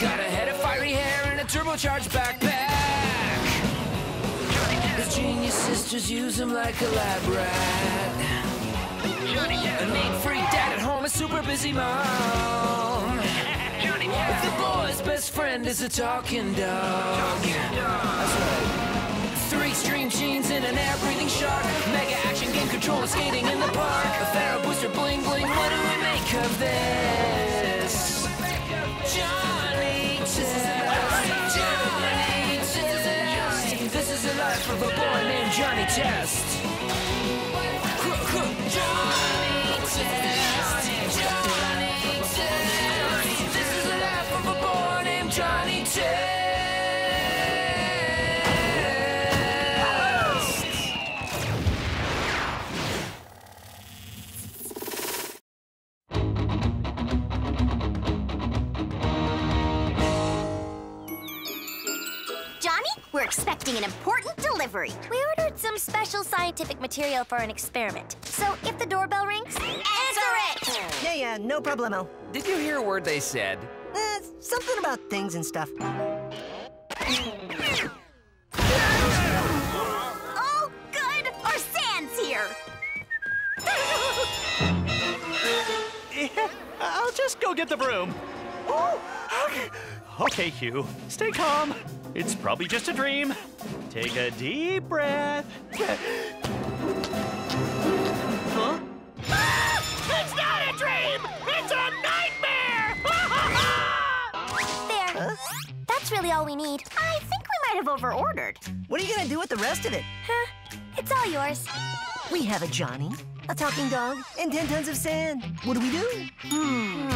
Got a head of fiery hair and a turbocharged backpack. His genius sisters use him like a lab rat. A neat freak dad at home, a super busy mom. The boy's best friend is a talking dog. That's right. Three string jeans and an air breathing shark. Mega action game controller skating in the park. A Pharaoh booster bling bling. What do we make of this? Johnny Test. Johnny Test. This is the life of a boy named Johnny Test. Johnny Test. We're expecting an important delivery. We ordered some special scientific material for an experiment. So if the doorbell rings, answer it! Yeah, yeah, no problemo. Did you hear a word they said? Uh, something about things and stuff. Oh, good! Our sand's here! Yeah, I'll just go get the broom. Oh, okay. Okay, Hugh, stay calm. It's probably just a dream. Take a deep breath. Huh? It's not a dream! It's a nightmare! There. That's really all we need. I think we might have overordered. What are you gonna do with the rest of it? Huh? It's all yours. We have a Johnny, a talking dog, and 10 tons of sand. What do we do? Hmm.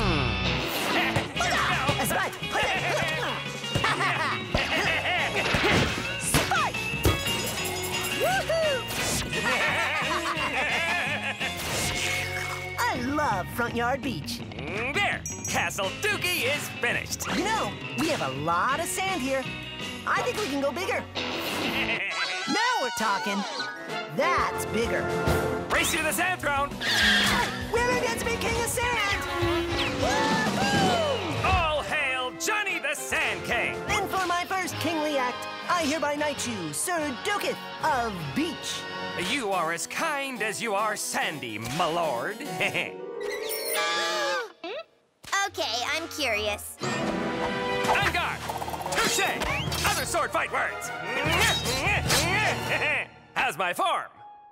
Front Yard Beach. Mm, there! Castle Dukey is finished. You know, we have a lot of sand here. I think we can go bigger. Now we're talking. That's bigger. Race you to the sand throne! Winner gets me king of sand! All hail Johnny the Sand King! And for my first kingly act, I hereby knight you, Sir Doketh of Beach. You are as kind as you are sandy, my lord. Okay, I'm curious. On guard! Touche! Other sword fight words! How's my form?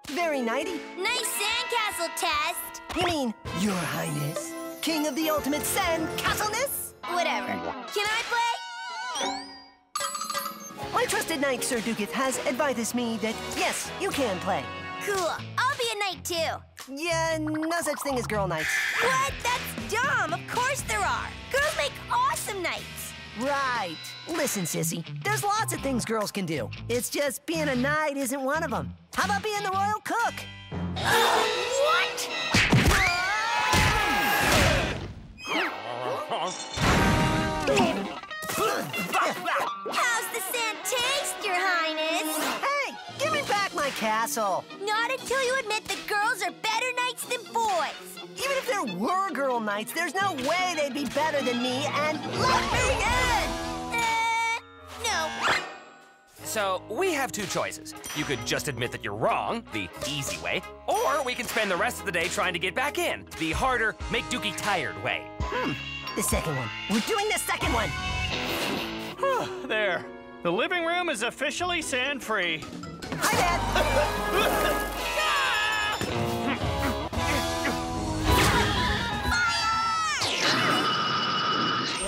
Very knighty. Nice sandcastle test. You mean, Your Highness, King of the Ultimate Sand Castleness? Whatever. Can I play? My trusted knight, Sir Doketh, has advised me that yes, you can play. Cool. I'll a knight too. Yeah, no such thing as girl knights. What? That's dumb. Of course there are. Girls make awesome knights. Right. Listen, sissy, there's lots of things girls can do. It's just being a knight isn't one of them. How about being the royal cook? what? How's the sand castle. Not until you admit that girls are better knights than boys. Even if there were girl knights, there's no way they'd be better than me, and let me in! Uh, no. So, we have two choices. You could just admit that you're wrong, the easy way, or we can spend the rest of the day trying to get back in, the harder, make Dukey tired way. Hmm, the second one. We're doing the second one. there. The living room is officially sand free. Hi, Dad.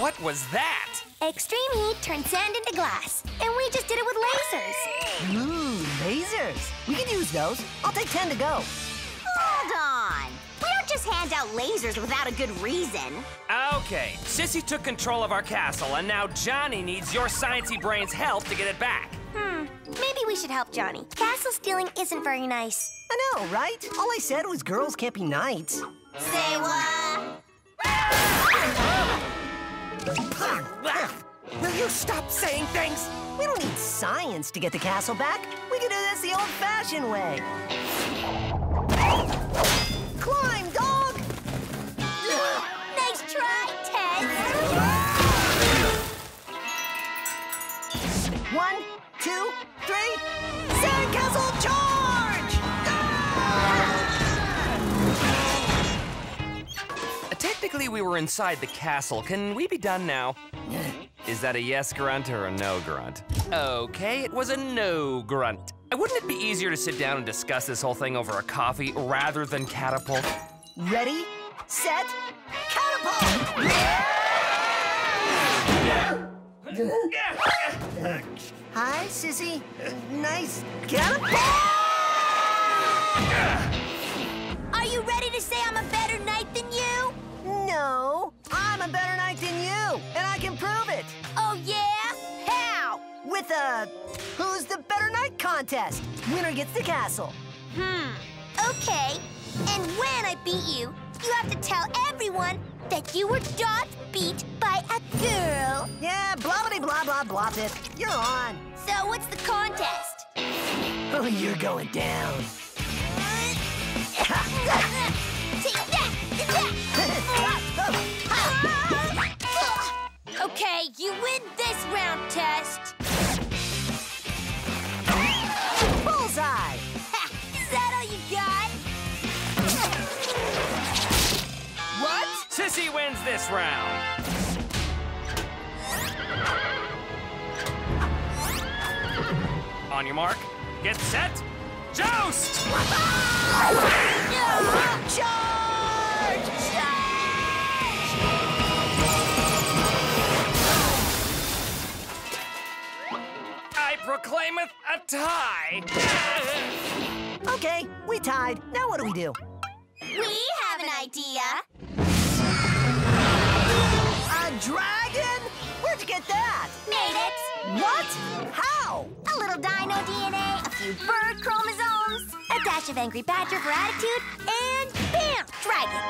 What was that? Extreme heat turns sand into glass, and we just did it with lasers. Ooh, lasers. We can use those. I'll take 10 to go. Hold on. We don't just hand out lasers without a good reason. Okay, Sissy took control of our castle, and now Johnny needs your sciencey brain's help to get it back. Maybe we should help Johnny. Castle stealing isn't very nice. I know, right? All I said was girls can't be knights. Say what? Will you stop saying things? We don't need science to get the castle back. We can do this the old-fashioned way. Climb, Luckily, we were inside the castle. Can we be done now? Is that a yes grunt or a no grunt? Okay, it was a no grunt. Wouldn't it be easier to sit down and discuss this whole thing over a coffee rather than catapult? Ready, set, catapult! Hi, sissy. Nice catapult! Are you ready to say I'm a I'm a better knight than you, and I can prove it Oh, yeah? How? with a Who's the Better Knight contest. Winner gets the castle. Hmm. Okay. And when I beat you, you have to tell everyone that you were doth beat by a girl. Yeah, blah blah blah blah blah it. You're on. So what's the contest? Oh, you're going down. This round. On your mark, get set, joust! Charge! I proclaimeth a tie! Okay, we tied. Now what do we do? We have an idea. Dragon? Where'd you get that? Made it. What? How? A little dino DNA, a few bird chromosomes, a dash of angry badger for attitude, and bam! Dragon.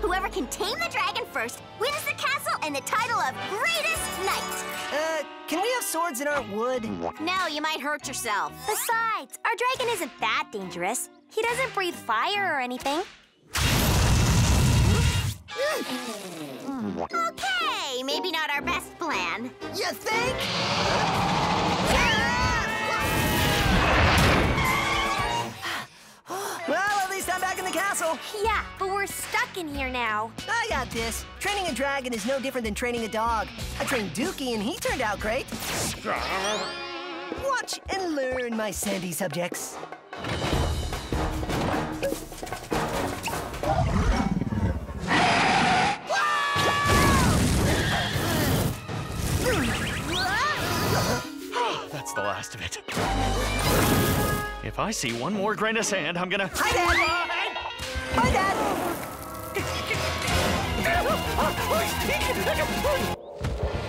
Whoever can tame the dragon first wins the castle and the title of greatest knight. Uh, can we have swords in aren't wood? No, you might hurt yourself. Besides, our dragon isn't that dangerous. He doesn't breathe fire or anything. Okay, maybe not our best plan. You think? well, at least I'm back in the castle. Yeah, but we're stuck in here now. I got this. Training a dragon is no different than training a dog. I trained Dukey and he turned out great. Watch and learn, my sandy subjects. The last of it. If I see one more grain of sand, I'm gonna. Hi, Dad. Hi, Dad.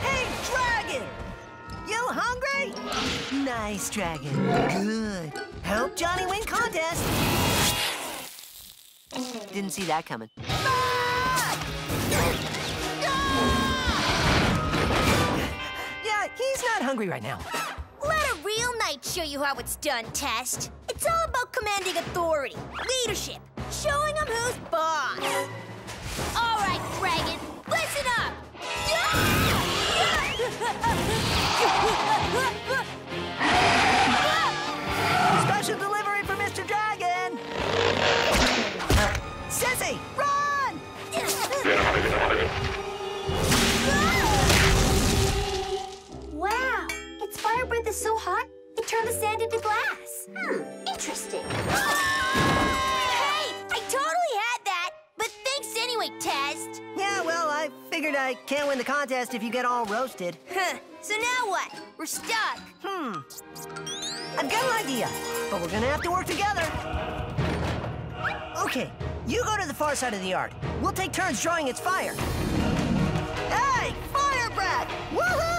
Hey, dragon! You hungry? Nice, dragon. Good. Help Johnny win contest. Didn't see that coming. Ah! Ah! Yeah, he's not hungry right now. A show you how it's done, Test. It's all about commanding authority, leadership, showing them who's boss. All right, dragon, listen up. win the contest if you get all roasted. Huh, so now what? We're stuck. Hmm. I've got an idea, but we're gonna have to work together. Okay, you go to the far side of the yard. We'll take turns drawing its fire. Hey, fire breath! Woohoo!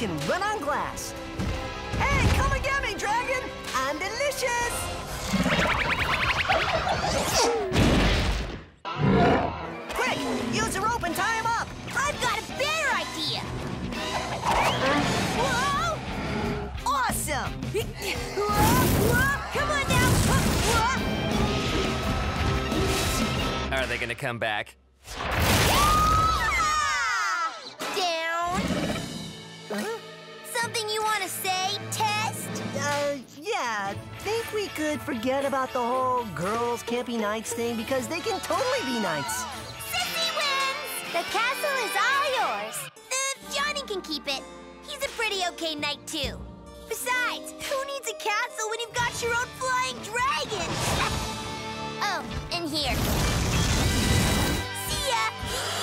Can run on glass. Hey, come and get me, dragon! I'm delicious! Quick, use a rope and tie him up! I've got a better idea! Whoa! Awesome! Whoa, whoa, come on now! Are they gonna come back? We could forget about the whole girls can't be knights thing because they can totally be knights. Sissy wins! The castle is all yours. Uh, Johnny can keep it. He's a pretty okay knight, too. Besides, who needs a castle when you've got your own flying dragon? oh, and here. See ya!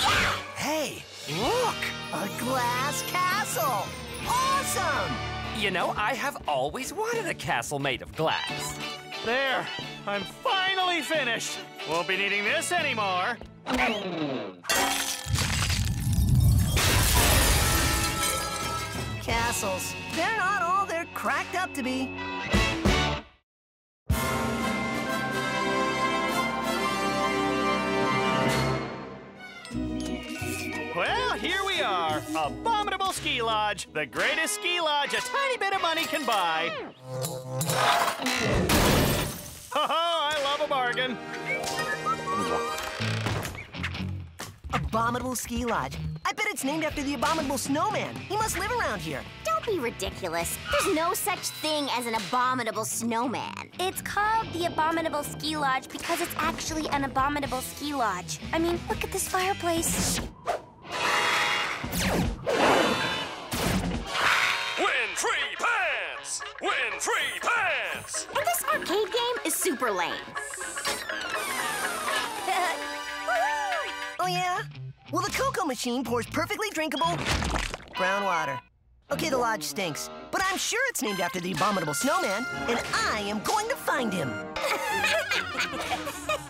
Yeah! Hey, look! A glass castle! Awesome! You know, I have always wanted a castle made of glass. There, I'm finally finished. Won't be needing this anymore. Castles. They're not all they're cracked up to be. Well, here we are. Abominable Ski Lodge. The greatest ski lodge a tiny bit of money can buy. Ho ho, I love a bargain. Abominable Ski Lodge. I bet it's named after the Abominable Snowman. He must live around here. Don't be ridiculous. There's no such thing as an abominable snowman. It's called the Abominable Ski Lodge because it's actually an abominable ski lodge. I mean, look at this fireplace. Super lame. Oh, yeah? Well, the cocoa machine pours perfectly drinkable brown water. Okay, the lodge stinks, but I'm sure it's named after the abominable snowman, and I am going to find him.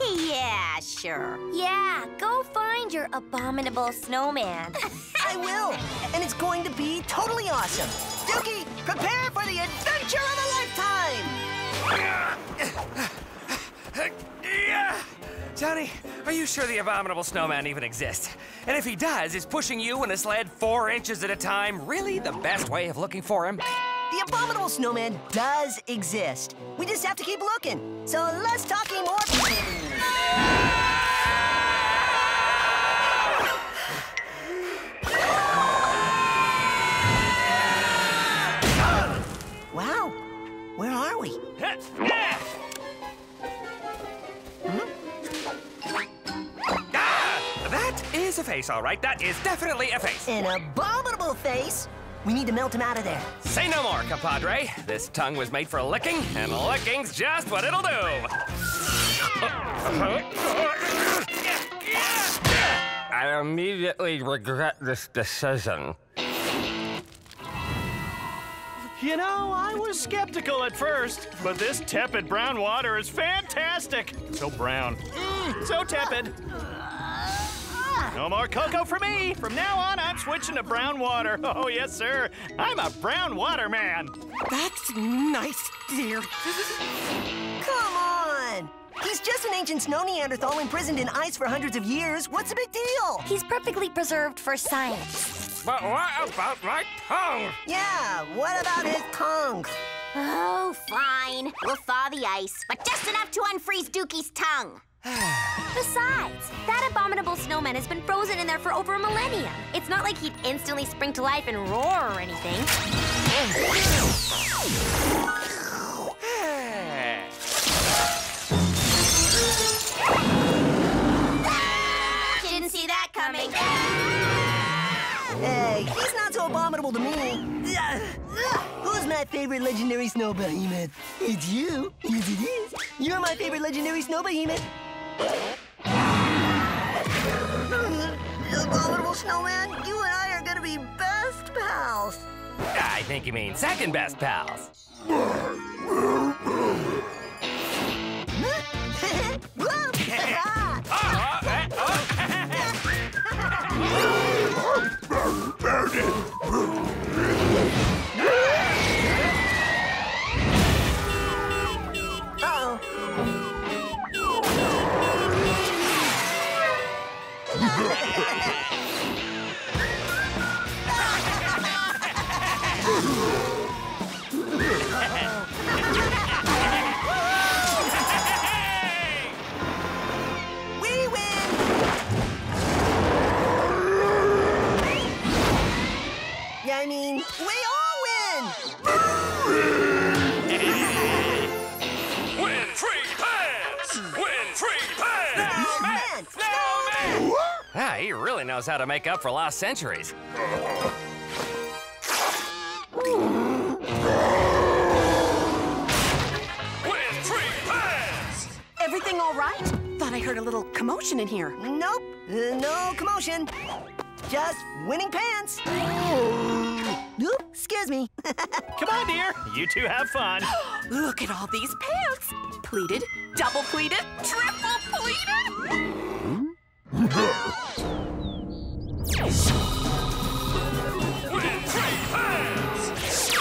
yeah, sure. Yeah, go find your abominable snowman. I will, and it's going to be totally awesome. Dukey, prepare for the adventure of a lifetime! Yeah! Johnny, are you sure the abominable snowman even exists? And if he does, is pushing you in a sled four inches at a time really the best way of looking for him? The abominable snowman does exist. We just have to keep looking. So let's talk more. Is a face, all right. That is definitely a face. An abominable face. We need to melt him out of there. Say no more, compadre. This tongue was made for licking, and licking's just what it'll do. I immediately regret this decision. You know, I was skeptical at first, but this tepid brown water is fantastic. So brown. Mmm, so tepid. No more cocoa for me. From now on, I'm switching to brown water. Oh, yes, sir. I'm a brown water man. That's nice, dear. Come on! He's just an ancient snow Neanderthal imprisoned in ice for hundreds of years. What's the big deal? He's perfectly preserved for science. But what about my tongue? Yeah, what about his tongue? Oh, fine. We'll thaw the ice, but just enough to unfreeze Dukey's tongue. Besides, that abominable snowman has been frozen in there for over a millennium. It's not like he'd instantly spring to life and roar or anything. Ah! Didn't see that coming. Ah! Hey, he's not so abominable to me. Ah! Who's my favorite legendary snow behemoth? It's you. Yes, it is. You're my favorite legendary snow behemoth. Abominable snowman, you and I are gonna be best pals. I think you mean second best pals. knows how to make up for lost centuries. Win free pants! Everything all right? Thought I heard a little commotion in here. Nope, uh, no commotion. Just winning pants. Oop, excuse me. Come on, dear. You two have fun. Look at all these pants. Pleated, double pleated, triple pleated. Win free pants!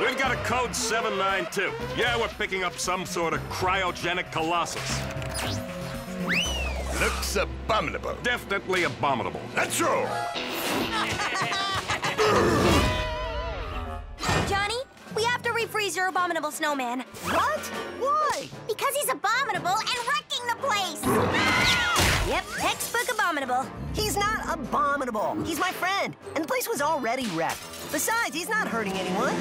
We've got a code 792. Yeah, we're picking up some sort of cryogenic colossus. Looks abominable. Definitely abominable. That's true. Johnny, we have to refreeze your abominable snowman. what? Why? Because he's abominable and He's not abominable. He's my friend, and the place was already wrecked. Besides, he's not hurting anyone.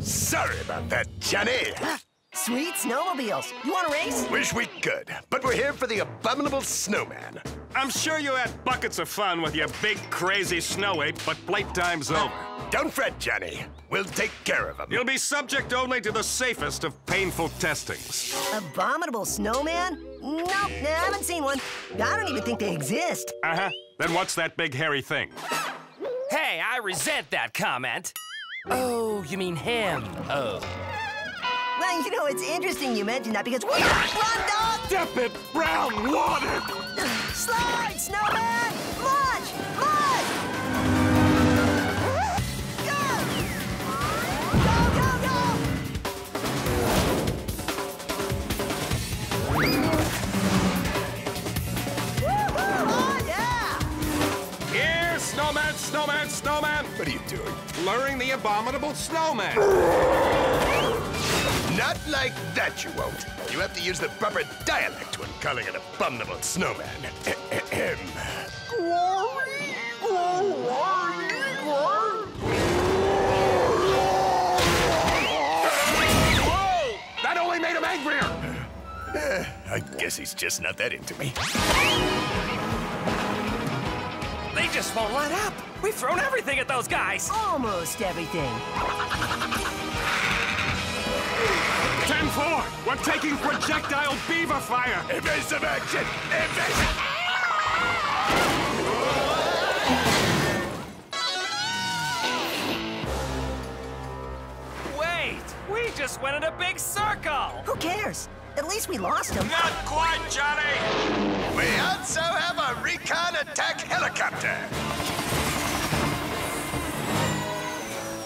Sorry about that, Johnny. Sweet snowmobiles. You want a race? Wish we could, but we're here for the abominable snowman. I'm sure you had buckets of fun with your big, crazy snow ape, but playtime's over. Don't fret, Johnny. We'll take care of him. You'll be subject only to the safest of painful testings. Abominable snowman? Nope, I haven't seen one. I don't even think they exist. Uh huh. Then what's that big hairy thing? Hey, I resent that comment. Oh, you mean him? Oh. Well, you know, it's interesting you mentioned that because we're run, dog! Tepid brown water! Slide, snowman! Snowman, snowman! What are you doing? Luring the abominable snowman! Not like that, you won't. You have to use the proper dialect when calling an abominable snowman. Ahem. Whoa! That only made him angrier! Eh, I guess he's just not that into me. They just won't let up. We've thrown everything at those guys. Almost everything. 10-4! We're taking projectile beaver fire! Evasive action! Evasive! Wait, we just went in a big circle. Who cares? At least we lost him. Not quite, Johnny! We also have a recon attack helicopter.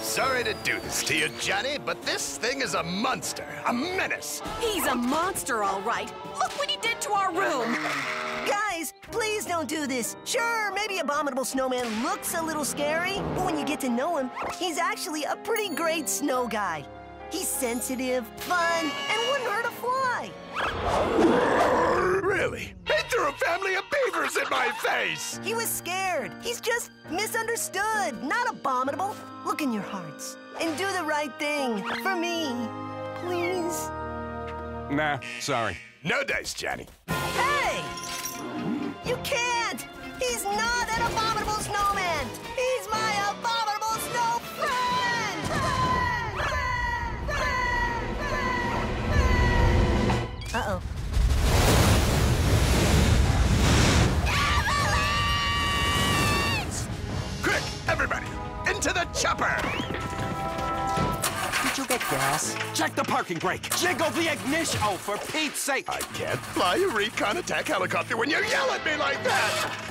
Sorry to do this to you, Johnny, but this thing is a monster, a menace. He's a monster, all right. Look what he did to our room. Guys, please don't do this. Sure, maybe Abominable Snowman looks a little scary, but when you get to know him, he's actually a pretty great snow guy. He's sensitive, fun, and wouldn't hurt a fly. Really? He threw a family of in my face! He was scared. He's just misunderstood, not abominable. Look in your hearts and do the right thing for me. Please. Nah, sorry. No dice, Johnny. Hey! You can't! He's not an abominable snowman! He's my abominable snow friend! Uh-oh. Into the chopper! Did you get gas? Check the parking brake! Jiggle the ignition! Oh, for Pete's sake! I can't fly a recon attack helicopter when you yell at me like that!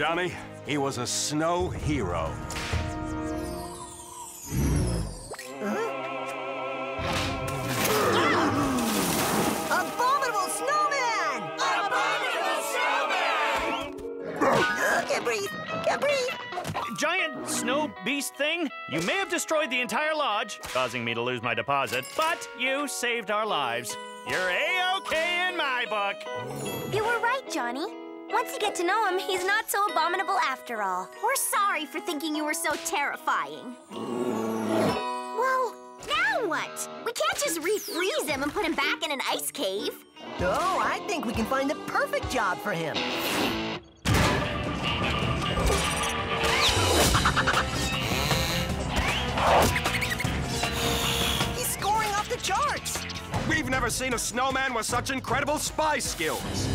Johnny, he was a snow hero. Snowman! Snowman! Can breathe! can breathe! Giant snow beast thing, you may have destroyed the entire lodge, causing me to lose my deposit, but you saved our lives. You're A-OK -okay in my book. You were right, Johnny. Once you get to know him, he's not so abominable after all. We're sorry for thinking you were so terrifying. Well, now what? We can't just refreeze him and put him back in an ice cave. No, I think we can find the perfect job for him. He's scoring off the charts. We've never seen a snowman with such incredible spy skills.